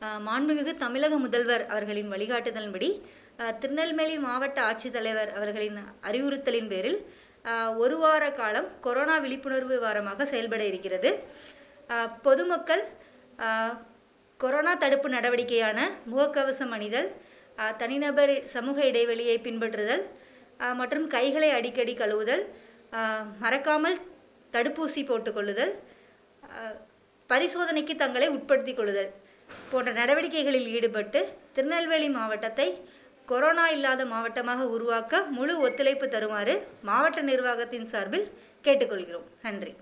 அஹ், மாண்புமிகு தமிழக முதல்வர் அவர்களின் வழிகாட்டுதலின்படி திருநெல்வேலி மாவட்ட ஆட்சித்தலைவர் அவர்களின் அறிவுறுத்தலின் பேரில் ஒரு வார காலம் கொரோனா விழிப்புணர்வு வாரமாக செயல்பட இருக்கிறது. பொதுமக்கள் கொரோனா தடுப்பு நடவடிக்கையான முகக்கவசம் அணிதல் தனிநபர் சமூக இடைவெளியை பின்பற்றுதல் மற்றும் கைகளை அடிக்கடி கழுவுதல் மறக்காமல் தடுப்பூசி போட்டுக்கொள்ளுதல் பரிசோதனைக்கு தங்களை உட்படுத்திக் கொள்ளுதல் போன்ற நடவடிக்கைகளில் ஈடுபட்டு திருநெல்வேலி மாவட்டத்தை கொரோனா இல்லாத மாவட்டமாக உருவாக்க முழு ஒத்துழைப்பு தருமாறு மாவட்ட நிர்வாகத்தின் சார்பில் கேட்டுக்கொள்கிறோம். நன்றி.